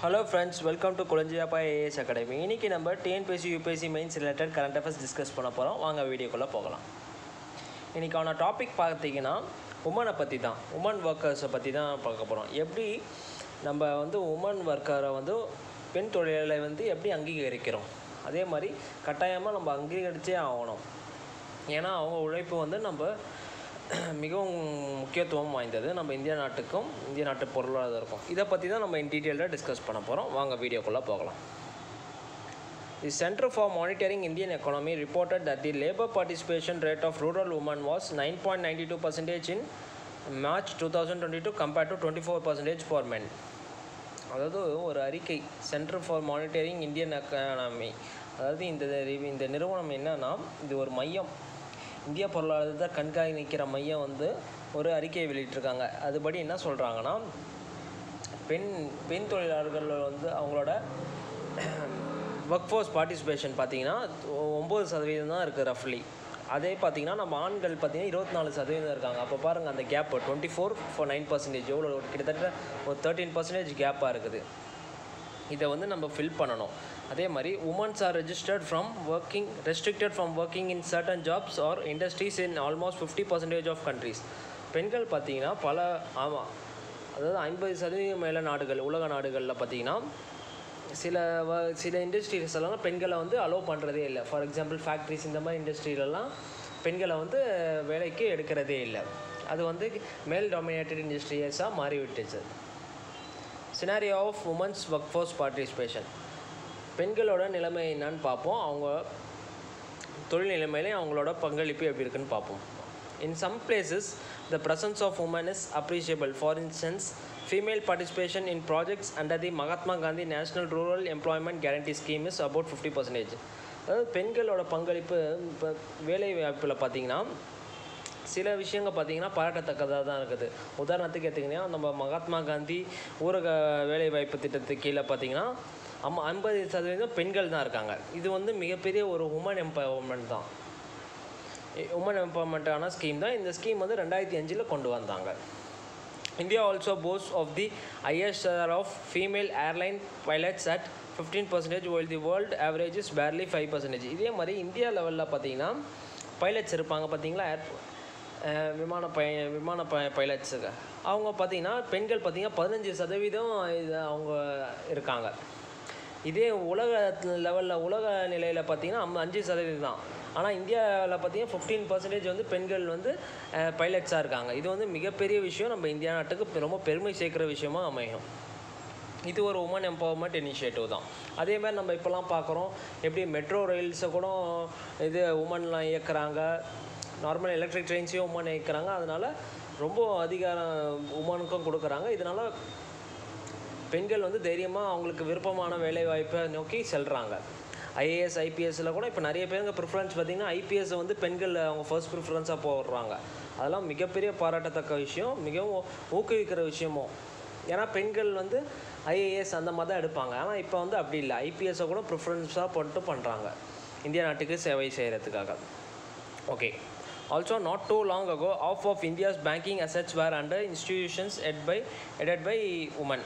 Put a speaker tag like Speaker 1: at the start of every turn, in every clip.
Speaker 1: Hello friends welcome to Kulanjiyappa IAS academy இன்றைக்கி நம்ம TNPSC UPSC mains related current affairs discuss பண்ண போகிறோம் வாங்க வீடியோக்குள்ளே போகலாம். இன்றைக்கான டாபிக் பார்த்தீங்கன்னா உமனை பற்றி தான் உமன் ஒர்க்கர்ஸை பற்றி தான் பார்க்க போகிறோம் எப்படி நம்ம வந்து உமன் ஒர்க்கரை வந்து பெண் தொழிலை வந்து எப்படி அங்கீகரிக்கிறோம்? அதே மாதிரி கட்டாயமாக நம்ம அங்கீகரித்தே ஆகணும். ஏன்னா அவங்க உழைப்பு வந்து நம்ம மிகவும் முக்கியத்துவம் வாய்ந்தது. நம்ம இந்திய நாட்டுக்கும் இந்திய நாட்டு பொருளாதாரக்கும் இதை பற்றி தான் நம்ம இன் டீட்டெயிலாக டிஸ்கஸ் பண்ண போகிறோம் வாங்க வீடியோக்குள்ளே போகலாம். The Centre for Monitoring Indian Economy reported that the labour participation rate of rural women was nine point ninety two percentage in March two thousand twenty two compared to twenty four percentage for men அதாவது ஒரு அறிக்கை Centre for Monitoring Indian Economy அதாவது இந்த இந்த நிறுவனம் என்னென்னா இது ஒரு மையம். இந்திய பொருளாதாரத்தை கண்காணிக்கிற மையம் வந்து ஒரு அறிக்கையை வெளியிட்டிருக்காங்க. அதுபடி என்ன சொல்கிறாங்கன்னா பெண் பெண் தொழிலாளர்கள் வந்து அவங்களோட ஒர்க் ஃபோர்ஸ் பார்ட்டிசிபேஷன் பார்த்தீங்கன்னா ஒம்பது சதவீதம் தான் இருக்குது ரஃப்லி அதே பார்த்தீங்கன்னா நம்ம ஆண்கள் பார்த்தீங்கன்னா இருபத்தி நாலு சதவீதம் இருக்காங்க. அப்போ பாருங்கள் அந்த gap twenty four four nine percentage எவ்வளோ கிட்டத்தட்ட ஒரு தேர்ட்டீன் பர்சன்டேஜ் கேப்பாக இருக்குது. இதை வந்து நம்ம ஃபில் பண்ணணும். அதே மாதிரி women's are registered from working restricted from working in certain jobs or industries in almost fifty percentage of countries பெண்கள் பார்த்தீங்கன்னா பல ஆமாம் அதாவது ஐம்பது சதவீதம் மேலே நாடுகள் உலக நாடுகளில் பார்த்தீங்கன்னா சில வ சில இண்டஸ்ட்ரீஸ் எல்லாம் பெண்களை வந்து அலோவ் பண்ணுறதே இல்லை. ஃபார் எக்ஸாம்பிள் ஃபேக்ட்ரிஸ் இந்த மாதிரி இண்டஸ்ட்ரியிலலாம் பெண்களை வந்து வேலைக்கு எடுக்கிறதே இல்லை. அது வந்து மேல் டாமினேட்டட் இண்டஸ்ட்ரியஸாக மாறிவிட்டுச்சு. Scenario of women's work force participation பெண்களோட நிலைமை என்னன்னு பார்ப்போம். அவங்க தொழில் நிலைமையிலையும் அவங்களோட பங்களிப்பு எப்படி இருக்குன்னு பார்ப்போம். In some places the presence of women is appreciable for instance female participation in projects under the Mahatma Gandhi national rural employment guarantee scheme is about fifty percentage அதாவது பெண்களோட பங்களிப்பு இப்போ வேலை வாய்ப்பில் பார்த்தீங்கன்னா சில விஷயங்கள் பார்த்தீங்கன்னா பாராட்டத்தக்கதாக தான் இருக்குது. உதாரணத்துக்கு எடுத்திங்கன்னா நம்ம மகாத்மா காந்தி ஊரக வேலைவாய்ப்பு திட்டத்துக்கு கீழே பார்த்தீங்கன்னா அம் ஐம்பது சதவீதம் பெண்கள் தான் இருக்காங்க. இது வந்து மிகப்பெரிய ஒரு உமன் எம்பவர்மெண்ட் தான். உமன் எம்பவர்மெண்ட்டான ஸ்கீம் தான். இந்த ஸ்கீம் வந்து ரெண்டாயிரத்தி அஞ்சில் கொண்டு வந்தாங்க. India also boasts of the highest share of female airline pilots at fifteen percentage while the world average is barely five percentage இதே மாதிரி இந்தியா லெவலில் பார்த்தீங்கன்னா பைலட்ஸ் இருப்பாங்க பார்த்தீங்களா? ஏர் விமான பய விமான ப பைலட்ஸுக்கு அவங்க பார்த்தீங்கன்னா பெண்கள் பார்த்தீங்கன்னா பதினஞ்சு சதவீதம் இது அவங்க இருக்காங்க. இதே உலக லெவலில் உலக நிலையில் பார்த்தீங்கன்னா அஞ்சு சதவீதம் தான். ஆனால் இந்தியாவில் பார்த்தீங்கன்னா ஃபிஃப்டீன் பர்சன்டேஜ் வந்து பெண்கள் வந்து பைலட்ஸாக இருக்காங்க. இது வந்து மிகப்பெரிய விஷயம். நம்ம இந்தியா நாட்டுக்கு ரொம்ப பெருமை சேர்க்குற விஷயமா அமையும். இது ஒரு உமன் எம்பவர்மெண்ட் இனிஷியேட்டிவ் தான். அதே மாதிரி நம்ம இப்போலாம் பார்க்குறோம் எப்படி மெட்ரோ ரயில்ஸை கூட இது உமன்லாம் இயக்குறாங்க. நார்மல் எலக்ட்ரிக் ட்ரெயின்ஸையும் உமான் இயக்கிறாங்க. அதனால் ரொம்ப அதிகாரம் உமனுக்கும் கொடுக்குறாங்க. இதனால் பெண்கள் வந்து தைரியமாக அவங்களுக்கு விருப்பமான வேலைவாய்ப்பை நோக்கி செல்கிறாங்க ஐஏஎஸ் ஐபிஎஸ்சில் கூட இப்போ நிறைய பேருங்க ப்ரிஃபரன்ஸ் பார்த்திங்கன்னா ஐபிஎஸ் வந்து பெண்கள் அவங்க ஃபர்ஸ்ட் ப்ரிஃபரன்ஸாக போடுறாங்க. அதெல்லாம் மிகப்பெரிய பாராட்டத்தக்க விஷயம். மிகவும் ஊக்குவிக்கிற விஷயமும் ஏன்னா பெண்கள் வந்து ஐஏஎஸ் அந்த மாதிரி தான் எடுப்பாங்க. ஆனால் இப்போ வந்து அப்படி இல்லை. ஐபிஎஸ்ஸை கூட ப்ரிஃபரன்ஸாக போட்டு பண்ணுறாங்க இந்திய நாட்டுக்கு சேவை செய்கிறதுக்காக okay also not too long ago of of India's banking assets were under institutions headed by headed by women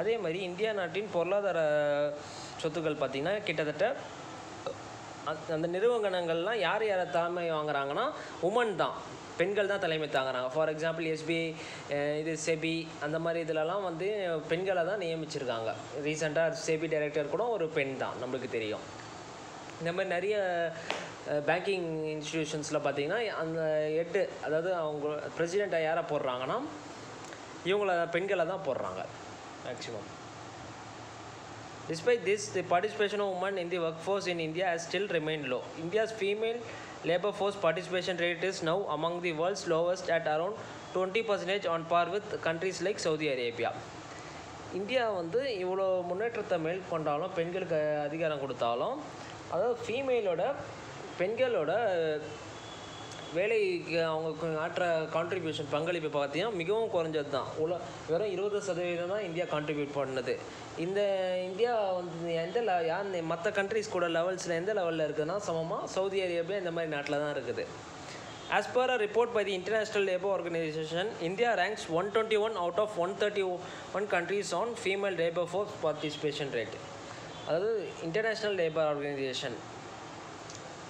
Speaker 1: அதே மாதிரி இந்தியா நாட்டின் பொருளாதார சொத்துக்கள் பார்த்திங்கன்னா கிட்டத்தட்ட அந்த நிறுவனங்கள்லாம் யார் யாரை தலைமை வாங்குறாங்கன்னா உமன் தான். பெண்கள் தான் தலைமை தாங்குறாங்க. ஃபார் எக்ஸாம்பிள் எஸ்பிஐ இது செபி அந்த மாதிரி இதிலலாம் வந்து பெண்களை தான் நியமிச்சிருக்காங்க. ரீசெண்டாக செபி டைரக்டர் கூட ஒரு பெண் தான் நம்மளுக்கு தெரியும். இந்த மாதிரி நிறைய பேங்கிங் இன்ஸ்டிடியூஷன்ஸில் பார்த்தீங்கன்னா அந்த எட்டு அதாவது அவங்க பிரசிடெண்ட்டை யாரை போடுறாங்கன்னா இவங்கள பெண்களை தான் போடுறாங்க maximum despite this the participation of women in the work force in India has still remain low India's female labour force participation rate is now among the world's lowest at around twenty percentage on par with countries like Saudi Arabia India வந்து இவ்வளோ முன்னேற்றத்தை மேற்கொண்டாலும் பெண்களுக்கு அதிகாரம் கொடுத்தாலும் அதாவது ஃபீமேலோட பெண்களோட வேலைக்கு அவங்க ஆற்ற கான்ட்ரிபியூஷன் பங்களிப்பு பார்த்தீங்கன்னா மிகவும் குறைஞ்சது தான் உல வெறும் இருபது சதவீதம் தான் இந்தியா கான்ட்ரிபியூட் பண்ணது. இந்த இந்தியா வந்து எந்த லெ யார் மற்ற கண்ட்ரிஸ் கூட லெவல்ஸில் எந்த லெவலில் இருக்குதுன்னா சமமாக சவுதி அரேபியா இந்த மாதிரி நாட்டில் தான் இருக்குது. As per a report by the international labour organisation India ranks one twenty one out of one thirty one countries on female labour force participation rate அதாவது இன்டர்நேஷ்னல் லேபர் ஆர்கனைசேஷன்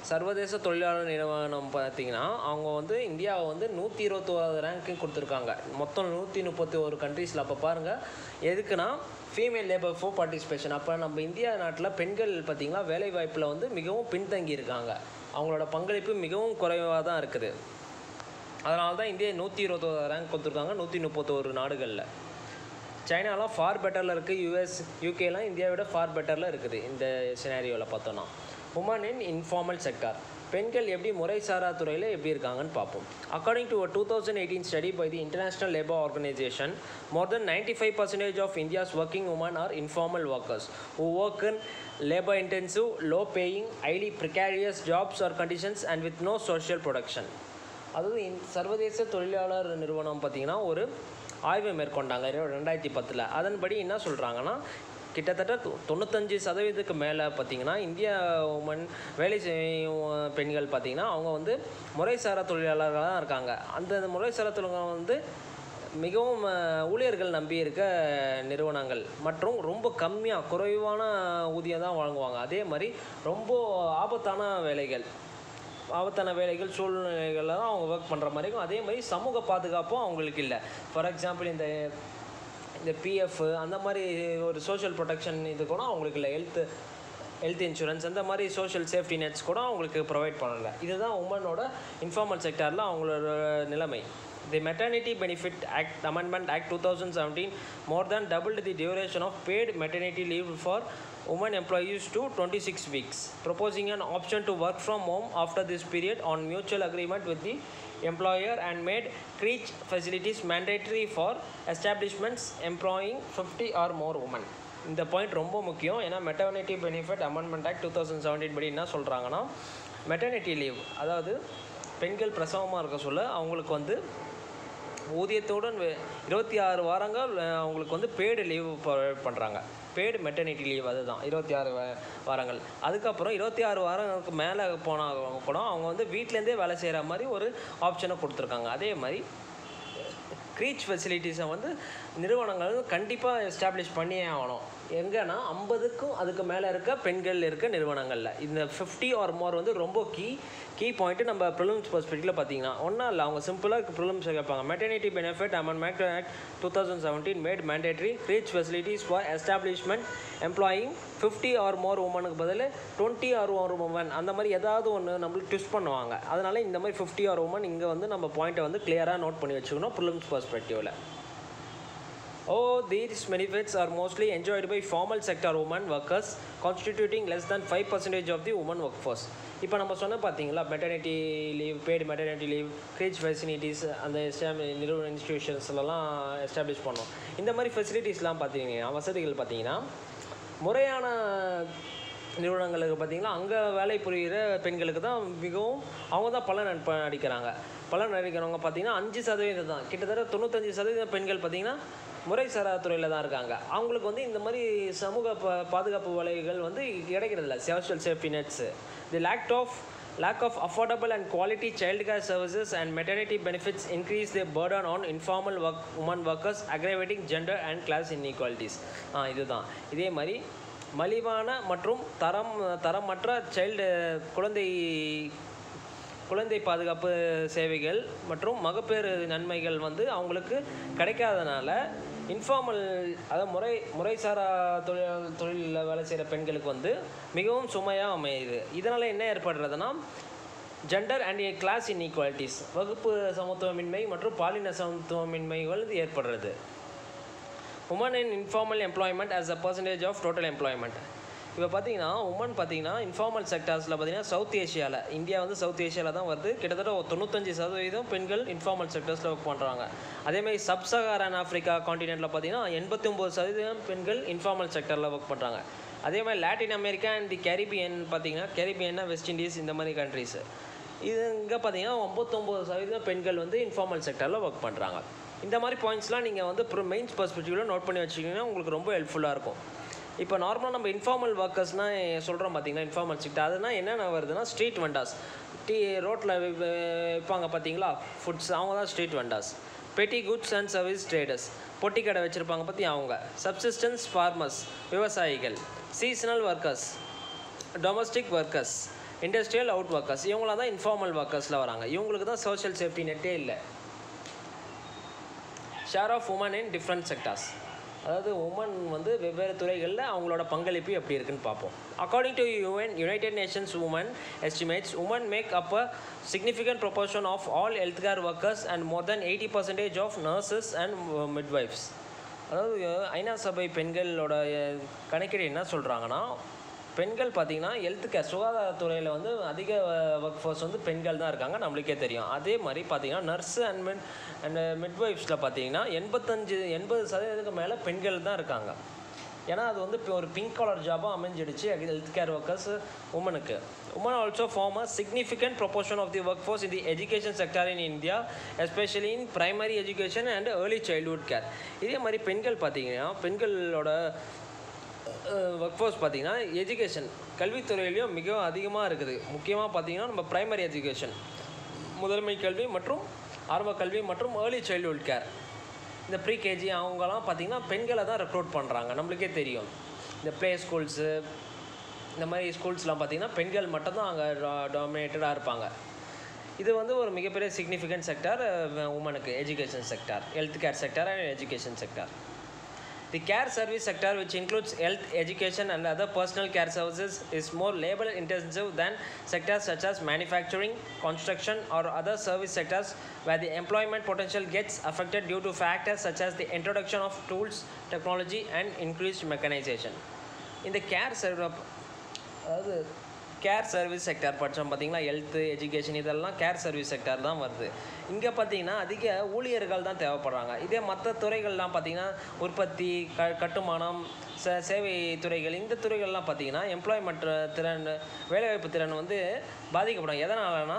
Speaker 1: சர்வதேச தொழிலாளர் நிறுவனம் பார்த்தீங்கன்னா அவங்க வந்து இந்தியாவை வந்து நூற்றி இருபத்தோராது ரேங்க்கு கொடுத்துருக்காங்க. மொத்தம் நூற்றி முப்பத்தி ஒரு கண்ட்ரீஸில் அப்போ பாருங்கள் எதுக்குன்னா ஃபீமேல் லேபர் ஃபோர் பார்ட்டிசிபேஷன் அப்போ நம்ம இந்தியா நாட்டில் பெண்கள் பார்த்திங்கன்னா வேலைவாய்ப்பில் வந்து மிகவும் பின்தங்கி இருக்காங்க. அவங்களோட பங்களிப்பு மிகவும் குறைவாக தான் இருக்குது. அதனால தான் இந்தியா நூற்றி இருபத்தோராது ரேங்க் கொடுத்துருக்காங்க நூற்றி முப்பத்தோரு நாடுகளில். சைனாலாம் ஃபார் பெட்டரில் இருக்குது யூஎஸ் யூகேலாம் இந்தியாவை ஃபார் பெட்டரில் இருக்குது இந்த சினாரியோவில் பார்த்தோன்னா உமன் இன் இன்ஃபார்மல் செக்டார் பெண்கள் எப்படி முறைசாரா துறையில் எப்படி இருக்காங்கன்னு பார்ப்போம். According to two thousand eighteen study by the international labour organisation more than ninety five percentage of India's working women are informal workers who work in labour intensive low paying highly precarious jobs are conditions and with no social protection அதாவது இன் சர்வதேச தொழிலாளர் நிறுவனம் பார்த்திங்கன்னா ஒரு ஆய்வு மேற்கொண்டாங்க. ரெண்டாயிரத்தி பத்தில். அதன்படி என்ன சொல்கிறாங்கன்னா கிட்டத்தட்ட தொண்ணூத்தஞ்சு சதவீதத்துக்கு மேலே பார்த்திங்கன்னா இந்திய உமன் வேலை செய்யும் பெண்கள் பார்த்திங்கன்னா அவங்க வந்து முறைசாரா தொழிலாளர்களாக தான் இருக்காங்க. அந்த முறைசாரா தொழிலாளர்கள் வந்து மிகவும் ஊழியர்கள் நம்பி இருக்க நிறுவனங்கள். மற்றும் ரொம்ப கம்மியாக குறைவான ஊதியம் தான் வழங்குவாங்க. அதே மாதிரி ரொம்ப ஆபத்தான வேலைகள். ஆபத்தான வேலைகள் சூழ்நிலைகளில் தான் அவங்க ஒர்க் பண்ணுற மாதிரி இருக்கும். அதே மாதிரி சமூக பாதுகாப்பும் அவங்களுக்கு இல்லை. ஃபார் எக்ஸாம்பிள் இந்த இந்த பிஎஃப் அந்த மாதிரி ஒரு சோஷியல் ப்ரொடெக்ஷன் இது கூட அவங்களுக்கு இல்லை. ஹெல்த்து ஹெல்த் இன்சூரன்ஸ் அந்த மாதிரி சோஷியல் சேஃப்டி நெட்ஸ் கூட அவங்களுக்கு ப்ரொவைட் பண்ணலை. இதுதான் உமனோட இன்ஃபார்மல் செக்டாரில் அவங்களோட நிலைமை. The maternity benefit act amendment act two thousand seventeen more than double the duration of paid maternity leave for women employees to 26 weeks, proposing an option to work from home after this period on mutual agreement with the employer and made creche facilities mandatory for establishments employing 50 or more women. இந்த point ரொம்ப முக்கியம் ஏன்னா maternity benefit amendment act two thousand seventeen படி என்ன சொல்கிறாங்கன்னா maternity leave அதாவது பெண்கள் பிரசவமாக இருக்க சொல்ல அவங்களுக்கு வந்து ஊதியத்துடன் இருபத்தி ஆறு வாரங்கள் அவங்களுக்கு வந்து பெய்டு லீவ் ப்ரொவைட் பண்ணுறாங்க பெய்டு மெட்டர்னிட்டி லீவ் அதுதான். இருபத்தி ஆறு வாரங்கள். அதுக்கப்புறம் இருபத்தி ஆறு வாரங்களுக்கு மேலே போனால் கூட அவங்க வந்து வீட்டிலேருந்தே வேலை செய்கிற மாதிரி ஒரு ஆப்ஷனை கொடுத்துருக்காங்க. அதே மாதிரி க்ரீச் ஃபெசிலிட்டிஸை வந்து நிறுவனங்கள் கண்டிப்பாக எஸ்டாப்ளிஷ் பண்ணியே ஆகணும். எங்கன்னா ஐம்பதுக்கும் அதுக்கு மேலே இருக்க பெண்கள் இருக்க நிறுவனங்களில். இந்த ஃபிஃப்டி ஆர் மோர் வந்து ரொம்ப கீ கீ பாயிண்ட்டு நம்ம ப்ரிலிம்ஸ் பர்ஸ்பெக்டிவில் பார்த்தீங்கன்னா ஒன்றும் இல்லை அவங்க சிம்பிளாக ப்ரிலிம்ஸ் கேட்பாங்க. Maternity benefit amendment act two thousand seventeen made mandatory creche facilities for establishment employing fifty or more உமனுக்கு பதில் டுவெண்ட்டி ஆர் ஒரு உமன் அந்த மாதிரி ஏதாவது ஒன்று நம்மளுக்கு ட்விஸ்ட் பண்ணுவாங்க. அதனால் இந்த மாதிரி ஃபிஃப்டி ஆர் உமன் இங்கே வந்து நம்ம பாயிண்ட்டை வந்து கிளியராக நோட் பண்ணி வச்சுக்கணும் ப்ரிலிம்ஸ் பர்ஸ்பெக்டிவில் Oh, these benefits are mostly enjoyed by formal sector women workers constituting less than 5% of the women workforce. இப்போ நம்ம சொன்ன பார்த்தீங்களா maternity leave paid maternity leave creche facilities அந்த எஸ்டாப் நிறுவன இன்ஸ்டியூஷன்ஸ்லாம் எஸ்டாப்ளிஷ் பண்ணோம். இந்த மாதிரி ஃபெசிலிட்டிஸ்லாம் பார்த்தீங்கன்னா வசதிகள் பார்த்தீங்கன்னா முறையான நிறுவனங்களுக்கு பார்த்தீங்கன்னா அங்கே வேலை புரிகிற பெண்களுக்கு தான் மிகவும் அவங்க தான் பலன் அனுப்ப அடிக்கிறாங்க பலன் அடிக்கிறவங்க பார்த்தீங்கன்னா அஞ்சு சதவீதம் தான். கிட்டத்தட்ட தொண்ணூத்தஞ்சு சதவீதம் பெண்கள் பார்த்தீங்கன்னா முறைசாரா துறையில் தான் இருக்காங்க. அவங்களுக்கு வந்து இந்த மாதிரி சமூக ப பாதுகாப்பு வலைகள் வந்து கிடைக்கிறதில்ல. Social safety nets the lack of lack of affordable and quality childcare services and maternity benefits increase the burden on informal work women workers aggravating gender and class inequalities. ஆ இதுதான். இதே மாதிரி மலிவான மற்றும் தரம் தரமற்ற சைல்டு குழந்தை குழந்தை பாதுகாப்பு சேவைகள் மற்றும் மகப்பேறு நன்மைகள் வந்து அவங்களுக்கு கிடைக்காதனால இன்ஃபார்மல் அதாவது முறை முறைசாரா தொழில் தொழிலில் வேலை செய்கிற பெண்களுக்கு வந்து மிகவும் சுமையாக அமையுது. இதனால் என்ன ஏற்படுறதுன்னா ஜெண்டர் அண்ட் கிளாஸ் இன்இக்வாலிட்டிஸ் வகுப்பு சமத்துவமின்மை மற்றும் பாலின சமத்துவமின்மைகள் ஏற்படுறது. Women in informal employment as a percentage of total employment இப்போ பார்த்தீங்கன்னா உமன் பார்த்தீங்கன்னா இன்ஃபார்மல் செக்டார்ஸில் பார்த்தீங்கன்னா சவுத் ஏஷியாவில் இந்தியா வந்து சவுத் ஏஷியாவில் தான் வருது. கிட்டத்தட்ட ஒரு தொண்ணூத்தஞ்சு சதவீதம் பெண்கள் இன்ஃபார்மல் செக்டர்ஸில் ஒர்க் பண்ணுறாங்க அதேமாதிரி சப்சகாரன் ஆஃப்ரிக்கா காண்டினென்ட்டில் பார்த்தீங்கன்னா எண்பத்தி ஒம்பது சதவீதம் பெண்கள் இன்ஃபார்மல் செக்டரில் ஒர்க் பண்ணுறாங்க அதே மாதிரி Latin America and the Caribbean பார்த்தீங்கன்னா கேரிபியன்னா வெஸ்ட் இண்டீஸ் இந்த மாதிரி கண்ட்ரீஸு இது இங்கே பார்த்தீங்கன்னா ஒம்பத்தொம்பது சதவீதம் பெண்கள் வந்து இன்ஃபார்மல் செக்டரில் ஒர்க் பண்ணுறாங்க இந்த மாதிரி பாயிண்ட்ஸ்லாம் நீங்கள் வந்து மெயின்ஸ் பர்ஸ்பெக்டிவில் நோட் பண்ணி வச்சிங்கன்னா உங்களுக்கு ரொம்ப ஹெல்ப்ஃபுல்லாக இருக்கும். இப்போ நார்மலாக நம்ம இன்ஃபார்மல் ஒர்க்கர்ஸ்னால் சொல்கிறோம் பார்த்தீங்கன்னா இன்ஃபார்மல் செக்டர் அதுனா என்னென்ன வருதுன்னா ஸ்ட்ரீட் வெண்டாஸ் டீ ரோட்டில் விற்பாங்க பார்த்தீங்களா ஃபுட்ஸ் அவங்க தான் ஸ்ட்ரீட் வெண்டாஸ் பெட்டி குட்ஸ் அண்ட் சர்வீஸ் ட்ரேடர்ஸ் பொட்டி கடை வச்சுருப்பாங்க பற்றி அவங்க. சப்சிஸ்டன்ஸ் ஃபார்மர்ஸ் விவசாயிகள். Seasonal workers domestic workers industrial out workers இவங்களாம் தான் இன்ஃபார்மல் ஒர்க்கர்ஸில் வராங்க. இவங்களுக்கு தான் சோஷியல் சேஃப்டி நெட்டே இல்லை. Share of women in different sectors அதாவது உமன் வந்து வெவ்வேறு துறைகளில் அவங்களோட பங்களிப்பு எப்படி இருக்குன்னு பார்ப்போம். According to UN United Nations Women estimates women make up a significant proportion of all health care workers and more than eighty percentage of nurses and midwives அதாவது ஐநா சபை பெண்களோட கணக்கீடு என்ன சொல்கிறாங்கன்னா பெண்கள் பார்த்தீங்கன்னா ஹெல்த் கேர் சுகாதாரத்துறையில் வந்து அதிக ஒர்க் ஃபோர்ஸ் வந்து பெண்கள் தான் இருக்காங்க நம்மளுக்கே தெரியும். அதே மாதிரி பார்த்திங்கன்னா நர்ஸு அண்ட் மிட் அண்ட் மிட்வைஃப்ஸில் பார்த்தீங்கன்னா எண்பத்தஞ்சு எண்பது சதவீதத்துக்கு மேலே பெண்கள் தான் இருக்காங்க. ஏன்னா அது வந்து இப்போ ஒரு பிங்க் கலர் ஜாபாக அமைஞ்சிடுச்சு ஹெல்த் கேர் ஒர்க்கர்ஸ் உமனுக்கு women also form a significant proportion of the work force in the education sector in India especially in primary education and early childhood care இதே மாதிரி பெண்கள் பார்த்தீங்கன்னா பெண்களோட ஒர்க் ஃபோர்ஸ் பார்த்திங்கன்னா education கல்வித்துறையிலையும் மிகவும் அதிகமாக இருக்குது. முக்கியமாக பார்த்தீங்கன்னா நம்ம ப்ரைமரி எஜுகேஷன் முதன்மை கல்வி மற்றும் ஆரம்ப கல்வி மற்றும் ஏர்லி சைல்ட்ஹுட் கேர் இந்த ப்ரீ கேஜி அவங்கலாம் பெண்களை தான் ரெக்ரூட் பண்ணுறாங்க நம்மளுக்கே தெரியும். இந்த ப்ளே ஸ்கூல்ஸு இந்த மாதிரி ஸ்கூல்ஸ்லாம் பார்த்தீங்கன்னா பெண்கள் மட்டும்தான் அங்கே டாமினேட்டடாக இருப்பாங்க. இது வந்து ஒரு மிகப்பெரிய சிக்னிஃபிகண்ட் செக்டார் உமனுக்கு education sector health care sector and education sector The care service sector, which includes health, education and other personal care services, is more labor intensive than sectors such as manufacturing, construction or other service sectors where the employment potential gets affected due to factors such as the introduction of tools, technology and increased mechanization. In the care service, care service sector படித்தோம் பார்த்தீங்கன்னா health education இதெல்லாம் care service sector தான் வருது. இங்கே பார்த்தீங்கன்னா அதிக ஊழியர்கள் தான் தேவைப்படுறாங்க. இதே மற்ற துறைகள்லாம் பார்த்தீங்கன்னா உற்பத்தி க கட்டுமானம் ச சேவை துறைகள் இந்த துறைகள்லாம் பார்த்தீங்கன்னா எம்ப்ளாய்மெண்ட் திறன் வேலைவாய்ப்பு திறன் வந்து பாதிக்கப்படும் எதனாலனா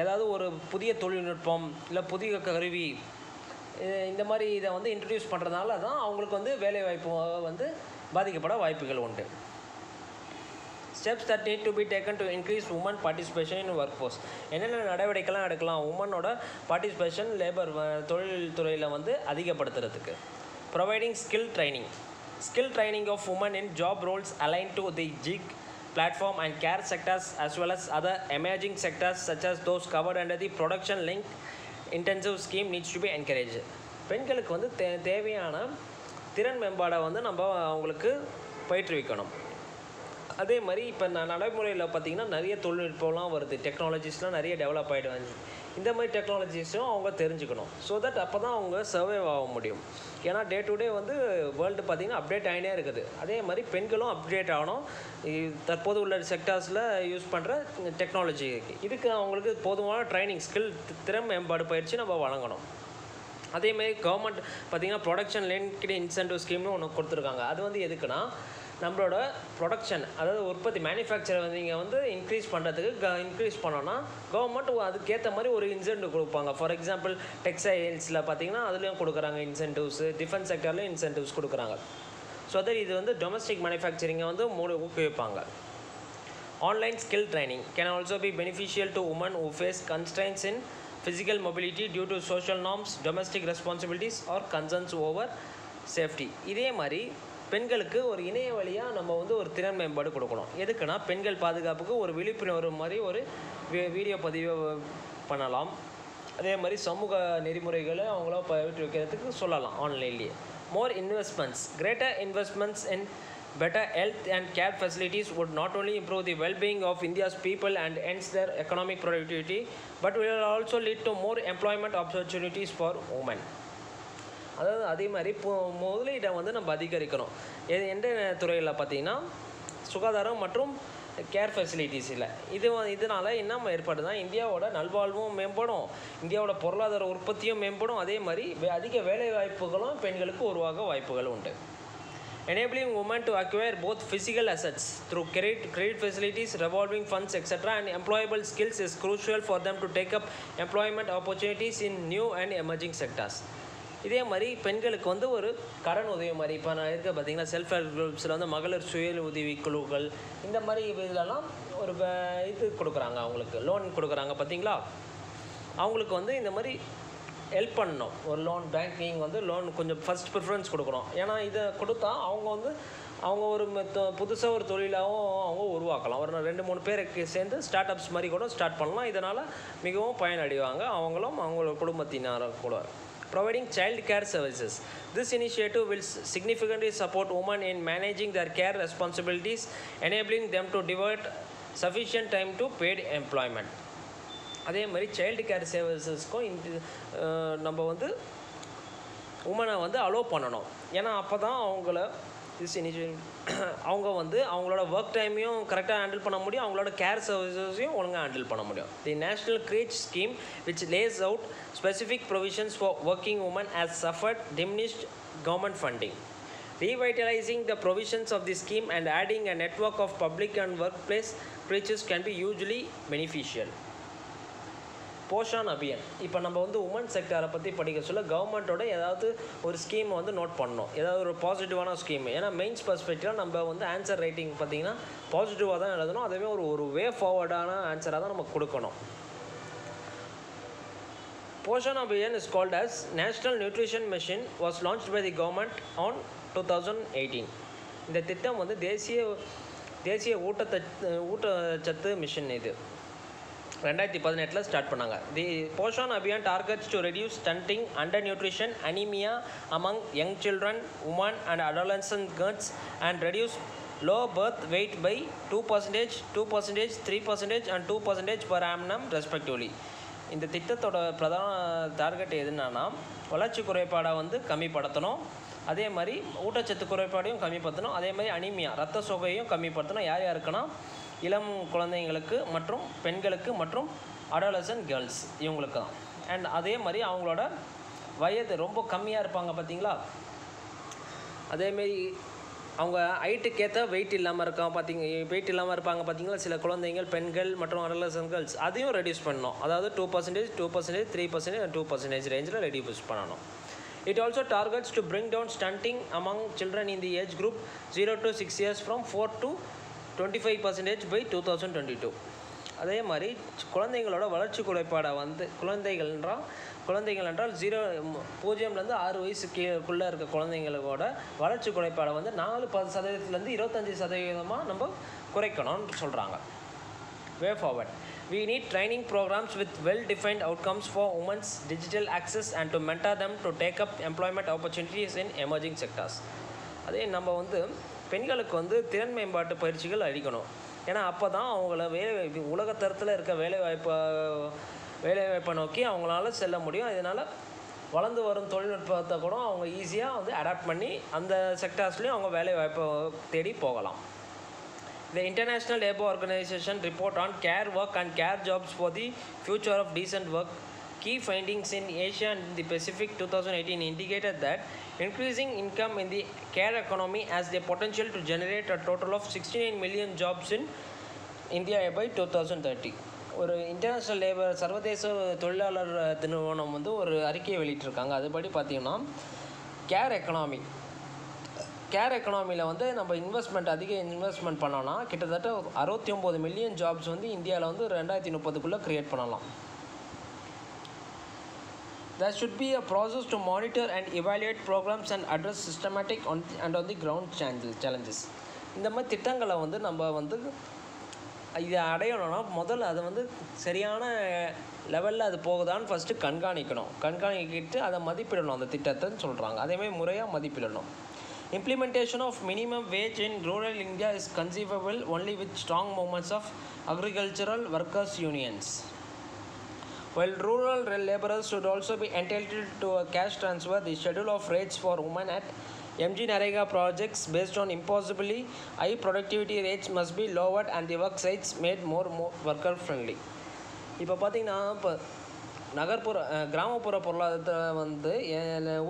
Speaker 1: ஏதாவது ஒரு புதிய தொழில்நுட்பம் இல்லை புதிய கருவி இந்த மாதிரி இதை வந்து இன்ட்ரடியூஸ் பண்ணுறதுனால தான் அவங்களுக்கு வந்து வேலைவாய்ப்பு வந்து பாதிக்கப்பட வாய்ப்புகள் உண்டு. Steps that need to be taken to increase women participation in work force என்னென்ன நடவடிக்கைலாம் எடுக்கலாம்? உமனோட பார்ட்டிசிபேஷன் லேபர் தொழில்துறையில் வந்து அதிகப்படுத்துறதுக்கு. Providing skill training skill training of women in job roles align to the gig platform and care sectors as well as other emerging sectors such as those covered under the production link intensive scheme needs to be encouraged. பெண்களுக்கு வந்து தே தேவையான திறன் மேம்பாடை வந்து நம்ம அவங்களுக்கு பயிற்றுவிக்கணும். அதே மாதிரி இப்போ நான் நடைமுறையில் பார்த்தீங்கன்னா நிறைய தொழில்நுட்பம்லாம் வருது. டெக்னாலஜிஸ்லாம் நிறைய டெவலப் ஆகிட்டு வந்து இந்த மாதிரி டெக்னாலஜிஸும் அவங்க தெரிஞ்சுக்கணும். ஸோ தட் அப்போ தான் அவங்க சர்வைவ் ஆக முடியும். ஏன்னா டே டு டே வந்து வேர்ல்டு பார்த்திங்கன்னா அப்டேட் ஆகினே இருக்குது. அதே மாதிரி பெண்களும் அப்டேட் ஆகணும். இ- தற்போது உள்ள செக்டார்ஸில் யூஸ் பண்ணுற டெக்னாலஜி இதுக்கு அவங்களுக்கு போதுமான ட்ரைனிங் ஸ்கில் திறன் மேம்பாடு பயிற்சி நம்ம வழங்கணும். அதேமாரி கவர்மெண்ட் பார்த்தீங்கன்னா ப்ரொடக்ஷன் லிங்க்டு இன்சென்டிவ் ஸ்கீம்னு ஒன்று கொடுத்துருக்காங்க. அது வந்து எதுக்குன்னா நம்மளோட ப்ரொடக்ஷன் அதாவது உற்பத்தி மேனுஃபேக்சரை வந்து இங்கே வந்து இன்க்ரீஸ் பண்ணுறதுக்கு க இன்க்ரீஸ் பண்ணோன்னா கவர்மெண்ட் அதுக்கேற்ற மாதிரி ஒரு இன்சென்டிவ் கொடுப்பாங்க. ஃபார் எக்ஸாம்பிள் டெக்ஸ்டைல்ஸில் பார்த்தீங்கன்னா அதுலேயும் கொடுக்குறாங்க இன்சென்டிவ்ஸ் டிஃபென்ஸ் செக்டர்லேயும் இன்சென்டிவ்ஸ் கொடுக்குறாங்க. ஸோ தட் இது வந்து டொமஸ்டிக் மேனுஃபேக்சரிங்கை வந்து மூடு ஊக்குவிப்பாங்க. Online skill training can also be beneficial to women who face constraints in physical mobility due to social norms domestic responsibilities or concerns over safety இதே மாதிரி பெண்களுக்கு ஒரு இணைய வழியாக நம்ம வந்து ஒரு திறன் மேம்பாடு கொடுக்கணும் எதுக்குன்னா பெண்கள் பாதுகாப்புக்கு ஒரு விழிப்புணர்வு மாதிரி ஒரு வீடியோ பதிவு பண்ணலாம் அதே மாதிரி சமூக நெறிமுறைகளை அவங்கள பயிற்று வைக்கிறதுக்கு சொல்லலாம் ஆன்லைன்லேயே more investments greater investments in better health and care facilities would not only improve the wellbeing of India's people and enhance their economic productivity but will also lead to more employment opportunities for women அதாவது அதே மாதிரி இப்போ முதலீடை வந்து நம்ம அதிகரிக்கணும் எது எந்த துறையில் பார்த்தீங்கன்னா சுகாதாரம் மற்றும் கேர் ஃபெசிலிட்டிஸில் இது வ- இதனால என்ன ஏற்படுதுன்னா இந்தியாவோட நல்வாழ்வும் மேம்படும் இந்தியாவோட பொருளாதார உற்பத்தியும் மேம்படும் அதே மாதிரி வே- அதிக வேலை வாய்ப்புகளும் பெண்களுக்கு உருவாக வாய்ப்புகள் உண்டு enabling women to acquire both physical assets through credit, credit facilities, revolving funds, etc., and employable skills is crucial for them to take up employment opportunities in new and emerging sectors. இதே மாதிரி பெண்களுக்கு வந்து ஒரு கடன் உதவி மாதிரி இப்போ நான் இருக்க பார்த்தீங்கன்னா செல்ஃப் ஹெல்ப் குரூப்ஸில் வந்து மகளிர் சுய உதவி குழுக்கள் இந்த மாதிரி இதுலலாம் ஒரு இது கொடுக்குறாங்க அவங்களுக்கு லோன் கொடுக்குறாங்க பார்த்தீங்களா அவங்களுக்கு வந்து இந்த மாதிரி ஹெல்ப் பண்ணணும். ஒரு லோன் பேங்கிங் வந்து லோன் கொஞ்சம் ஃபர்ஸ்ட் ப்ரிஃபரன்ஸ் கொடுக்கணும். ஏன்னா இதை கொடுத்தா அவங்க வந்து அவங்க ஒரு புதுசாக ஒரு தொழிலாகவும் அவங்க உருவாக்கலாம். ஒரு ரெண்டு மூணு பேருக்கு சேர்ந்து ஸ்டார்ட் அப்ஸ் மாதிரி கூட ஸ்டார்ட் பண்ணலாம். இதனால் மிகவும் பயனடைவாங்க. அவங்களும் அவங்களோட குடும்பத்தினாரும் கூட. Providing child care services. This initiative will s- significantly support women in managing their care responsibilities, enabling them to devote sufficient time to paid employment. அதே மாதிரி சைல்டு கேர் சர்வீசஸ்க்கும் இந்த அஹ், நம்ம வந்து உமனை வந்து அலோவ் பண்ணணும் ஏன்னா அப்போ தான் அவங்கள திஸ் இனிஷியல் அவங்க வந்து அவங்களோட ஒர்க் டைமையும் கரெக்டாக ஹேண்டில் பண்ண முடியும் அவங்களோட கேர் சர்வீசஸையும் ஒழுங்காக ஹேண்டில் பண்ண முடியும் the national great scheme which lays out specific provisions for working women has suffered diminished government funding Revitalizing the provisions of the scheme and adding a network of public and workplace preachers can be hugely beneficial. Poshan Abhiyan. இப்போ நம்ம வந்து woman செக்டரை பற்றி படிக்க சொல்ல கவர்மெண்ட்டோட ஏதாவது ஒரு scheme வந்து நோட் பண்ணணும். ஏதாவது ஒரு பாசிட்டிவான ஸ்கீம் ஏன்னா மெயின்ஸ் பர்ஸ்பெக்டிவாக நம்ம வந்து ஆன்சர் ரைட்டிங் பார்த்தீங்கன்னா பாசிட்டிவாக தான் எழுதணும். அதுவே ஒரு ஒரு வே ஃபார்வர்டான ஆன்சராக தான் நம்ம கொடுக்கணும். Poshan Abhiyan is called as National Nutrition Mission was launched by the government on 2018. இந்த திட்டம் வந்து தேசிய தேசிய ஊட்டத்த ஊட்டச்சத்து மிஷன் இது. ரெண்டாயிரத்தி பதினெட்டில் ஸ்டார்ட் பண்ணாங்க. The Poshan Abhiyan targets to reduce stunting under nutrition anaemia among young children women and adolescent girls and reduce low birth weight by two percentage two percentage three percentage and two percentage per annum respectively இந்த திட்டத்தோட பிரதான target எதுனா வளர்ச்சி குறைபாடை வந்து கம்மிப்படுத்தணும். அதே மாதிரி ஊட்டச்சத்து குறைபாடையும் கம்மிப்படுத்தணும். அதே மாதிரி அனிமியா ரத்த சோகையும் கம்மிப்படுத்தணும். யார் யாருக்குன்னா இளம் குழந்தைங்களுக்கு மற்றும் பெண்களுக்கு மற்றும் அடாலசன் கேர்ள்ஸ் இவங்களுக்கு. தான் அண்ட் அதே மாதிரி அவங்களோட வயது ரொம்ப கம்மியாக இருப்பாங்க பார்த்தீங்களா அதேமாரி அவங்க ஹைட்டுக்கேற்ற வெயிட் இல்லாமல் இருக்காங்க பார்த்தீங்க வெயிட் இல்லாமல் இருப்பாங்க பார்த்தீங்களா சில குழந்தைங்கள் பெண்கள் மற்றும் அடலசன் கேர்ள்ஸ் அதையும் ரெடியூஸ் பண்ணணும். அதாவது two percentage two percentage three percentage two percentage ரேஞ்சில் ரெடியூஸ் பண்ணணும். It also targets to bring down stunting among children in the age group zero to six years from four to twenty five percentage by two thousand twenty two அதே மாதிரி குழந்தைங்களோட வளர்ச்சி குறைபாடை வந்து குழந்தைகள் என்றால் குழந்தைகள் என்றால் ஜீரோ பூஜ்ஜியம்லேருந்து ஆறு வயசு கீழே இருக்க குழந்தைங்களோட வளர்ச்சி குறைபாடை வந்து நாலு பது சதவீதத்துலேருந்து இருபத்தஞ்சி சதவீதமாக நம்ம குறைக்கணும்னு சொல்கிறாங்க way forward we need training programmes with well defined outcomes for women's digital access and to mentor them to take up employment opportunities in emerging sectors அதே நம்ம வந்து பெண்களுக்கு வந்து திறன் மேம்பாட்டு பயிற்சிகள் அளிக்கணும். ஏன்னா அப்போ தான் அவங்கள வேலை உலகத்தரத்தில் இருக்க வேலைவாய்ப்பை வேலைவாய்ப்பை நோக்கி அவங்களால செல்ல முடியும். இதனால் வளர்ந்து வரும் தொழில்நுட்பத்தை கூட அவங்க ஈஸியாக வந்து அடாப்ட் பண்ணி அந்த செக்டார்ஸ்லேயும் அவங்க வேலைவாய்ப்பை தேடி போகலாம். The International Labour Organization report on care work and care jobs for the future of decent work. Key findings in Asia and the Pacific 2018 indicated that increasing income in the care economy has the potential to generate a total of 69 million jobs in India by 2030. ஒரு international labour சர்வதேச தொழிலாளர் நிறுவனம் வந்து ஒரு அறிக்கையை வெளியிட்டிருக்காங்க. அதுபடி பார்த்தீங்கன்னா கேர் எக்கனாமி கேர் எக்கனாமியில் வந்து நம்ம இன்வெஸ்ட்மெண்ட் அதிக இன்வெஸ்ட்மெண்ட் பண்ணோன்னா கிட்டத்தட்ட அறுபத்தி ஒம்பது மில்லியன் ஜாப்ஸ் வந்து இந்தியாவில் வந்து ரெண்டாயிரத்தி முப்பதுக்குள்ளே க்ரியேட் பண்ணலாம். There should be a process to monitor and evaluate programs and address systematic on, and on the ground challenges இந்த மாதிரி திட்டங்களை வந்து நம்ம வந்து இதை அடையணும்னா முதல்ல அதை வந்து சரியான லெவலில் அது போகுதான்னு ஃபஸ்ட்டு கண்காணிக்கணும் கண்காணிக்கிட்டு அதை மதிப்பிடணும் அந்த திட்டத்தைன்னு சொல்கிறாங்க அதேமாதிரி முறையாக மதிப்பிடணும் implementation of minimum wage in rural India is conceivable only with strong movements of agricultural workers unions While rural laborers should also be entitled to a cash transfer, the schedule of rates for women at MG Narega projects based on impossibly high productivity rates must be lowered and the work sites made more, more worker friendly. இப்போ பார்த்தீங்கன்னா இப்போ நகர்ப்புற கிராமப்புற பொருளாதாரத்தில் வந்து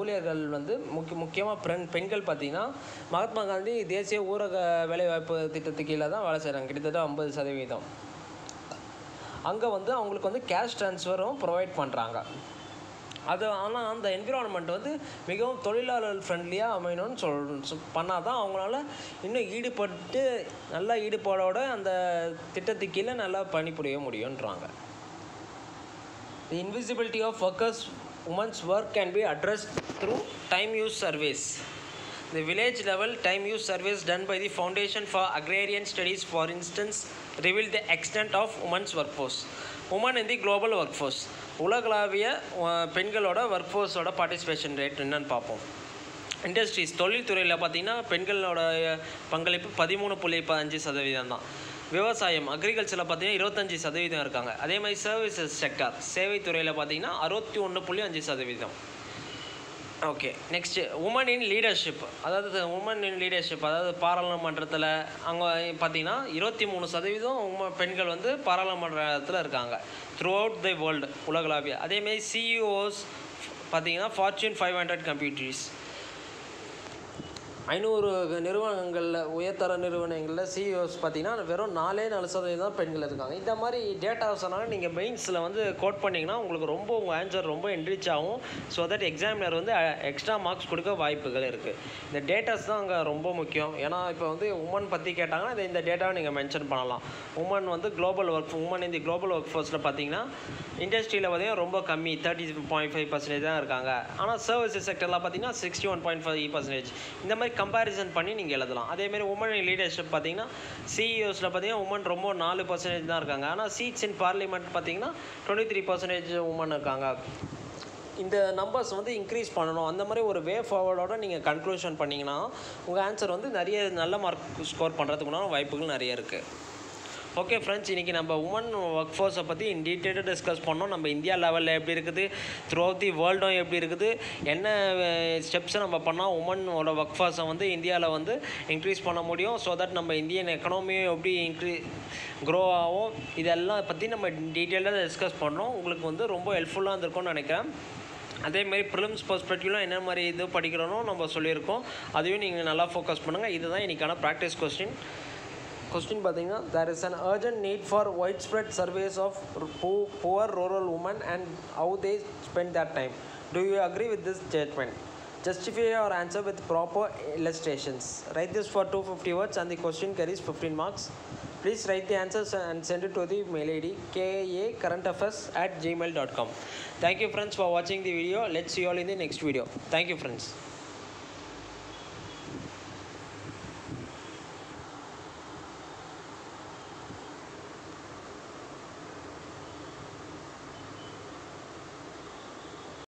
Speaker 1: ஊழியர்கள் வந்து முக்கிய முக்கியமாக பெண் பெண்கள் பார்த்தீங்கன்னா மகாத்மா காந்தி தேசிய ஊரக வேலைவாய்ப்பு திட்டத்துக்கு கீழே தான் வேலை செய்கிறாங்க கிட்டத்தட்ட ஐம்பது சதவீதம் அங்கே வந்து அவங்களுக்கு வந்து கேஷ் ட்ரான்ஸ்ஃபரும் ப்ரொவைட் பண்ணுறாங்க அது ஆனால் அந்த என்விரான்மெண்ட் வந்து மிகவும் தொழிலாளர் ஃப்ரெண்ட்லியாக அமையணும்னு சொல் பண்ணால் தான் அவங்களால இன்னும் ஈடுபட்டு நல்லா ஈடுபாடோட அந்த திட்டத்துக்கு கீழே நல்லா பணிபுரிய முடியுன்றாங்க the invisibility of workers women's work can be address through time use survey The village level time use surveys done by the Foundation for Agrarian Studies, for instance, revealed the extent of women's workforce. In the global work force உலகளாவிய பெண்களோட work ஃபோர்ஸோட participation rate என்னன்னு பார்ப்போம். Industries தொழில்துறையில் பார்த்தீங்கன்னா பெண்களோட பங்களிப்பு பதிமூணு புள்ளி பதினஞ்சு சதவீதம் தான். விவசாயம் அக்ரிகல்ச்சரில் பார்த்தீங்கன்னா இருபத்தஞ்சி சதவீதம் இருக்காங்க. அதே மாதிரி சர்வீசஸ் செக்டார் சேவைத்துறையில் பார்த்தீங்கன்னா அறுபத்தி ஒன்று புள்ளி அஞ்சு சதவீதம். Okay next women in leadership அதாவது உமன் இன் லீடர்ஷிப் அதாவது பாராளுமன்றத்தில் அங்கே பார்த்தீங்கன்னா இருபத்தி மூணு சதவீதம் உம பெண்கள் வந்து பாராளுமன்றத்தில் இருக்காங்க. த்ரூ அவுட் தி வேர்ல்டு உலகளாவிய அதேமாரி சிஇஓஸ் பார்த்தீங்கன்னா ஃபார்ச்சூன் ஃபைவ் ஹண்ட்ரட் கம்ப்யூட்டர்ஸ் ஐநூறு நிறுவனங்களில் உயர்தர நிறுவனங்களில் சிஇஓஸ் பார்த்தீங்கன்னா வெறும் நாலே நாலு சதவீதம் தான் பெண்கள் இருக்காங்க. இந்த மாதிரி டேட்டாஸ்னால நீங்கள் மெயின்ஸில் வந்து கோட் பண்ணிங்கன்னா உங்களுக்கு ரொம்ப உங்கள் ஆன்சர் ரொம்ப என்ரிச் ஆகும். ஸோ தட் எக்ஸாமினர் வந்து எக்ஸ்ட்ரா மார்க்ஸ் கொடுக்க வாய்ப்புகள் இருக்குது இந்த டேட்டாஸ் தான் அங்கே ரொம்ப முக்கியம். ஏன்னா இப்போ வந்து உமன் பற்றி கேட்டாங்கன்னா இந்த- இந்த டேட்டாவை நீங்கள் மென்ஷன் பண்ணலாம். உமன் வந்து குளோபல் ஒர்க் உமன் இந்த குளோபல் ஒர்க் ஃபோர்ஸில் பார்த்தீங்கன்னா இண்டஸ்ட்ரியில் பார்த்தீங்கன்னா ரொம்ப கம்மி. தேர்ட்டி பாயிண்ட் ஃபைவ் பர்சன்டேஜ் தான் இருக்காங்க. ஆனால் சர்வீசஸ் செக்டரில் பார்த்தீங்கன்னா sixty one point five percentage இந்த மாதிரி கம்பேரிசன் பண்ணி நீங்கள் எழுதலாம். அதேமாரி உமன் லீடர்ஷிப் பார்த்தீங்கன்னா சிஇஓஸில் பார்த்தீங்கன்னா உமன் ரொம்ப நாலு பர்சன்டேஜ் தான் இருக்காங்க. ஆனால் சீட்ஸ் இன் பார்லிமெண்ட் பார்த்தீங்கன்னா டுவெண்ட்டி த்ரீ பர்சன்டேஜ் உமன் இருக்காங்க. இந்த நம்பர்ஸ் வந்து இன்க்ரீஸ் பண்ணணும். அந்த மாதிரி ஒரு வே ஃபார்வர்டோட நீங்கள் கன்க்ளூஷன் பண்ணிங்கன்னா உங்கள் ஆன்சர் வந்து நிறைய நல்ல மார்க் ஸ்கோர் பண்ணுறதுக்குண்டான வாய்ப்புகள் நிறைய இருக்குது ஓகே ஃப்ரெண்ட்ஸ் இன்றைக்கி நம்ம உமன் ஒர்க் ஃபோர்ஸை பற்றி இன் டீட்டெயிலாக டிஸ்கஸ் பண்ணோம். நம்ம இந்தியா லெவலில் எப்படி இருக்குது? த்ரூ அவுட் தி வேர்ல்டும் எப்படி இருக்குது? என்ன ஸ்டெப்ஸை நம்ம பண்ணால் உமனோட ஒர்க் ஃபோர்ஸை வந்து இந்தியாவில் வந்து இன்க்ரீஸ் பண்ண முடியும்? ஸோ தட் நம்ம இந்தியன் எக்கனாமியும் எப்படி இன்க்ரீ க்ரோ ஆகும்? இதெல்லாம் பற்றி நம்ம டீட்டெயிலாக டிஸ்கஸ் பண்ணோம். உங்களுக்கு வந்து ரொம்ப ஹெல்ப்ஃபுல்லாக இருந்திருக்கும்னு நினைக்கிறேன். அதே மாதிரி ப்ரிலிம்ஸ் பர்ஸ்பெக்டிவ்லாம் என்ன மாதிரி இது படிக்கிறோனோ நம்ம சொல்லியிருக்கோம். அதையும் நீங்கள் நல்லா ஃபோக்கஸ் பண்ணுங்கள் இதுதான் இன்றைக்கான ப்ராக்டிஸ் கொஸ்டின் கொஸ்டின் பார்த்தீங்கன்னா there is an urgent need for widespread surveys of po- poor rural women and how they spend their time do you agree with this statement justify your answer with proper illustrations write this for 250 words and the question carries 15 marks please write the answers and send it to the mail id ka currentaffairs at gmail.com thank you friends for watching the video let's see you all in the next video thank you friends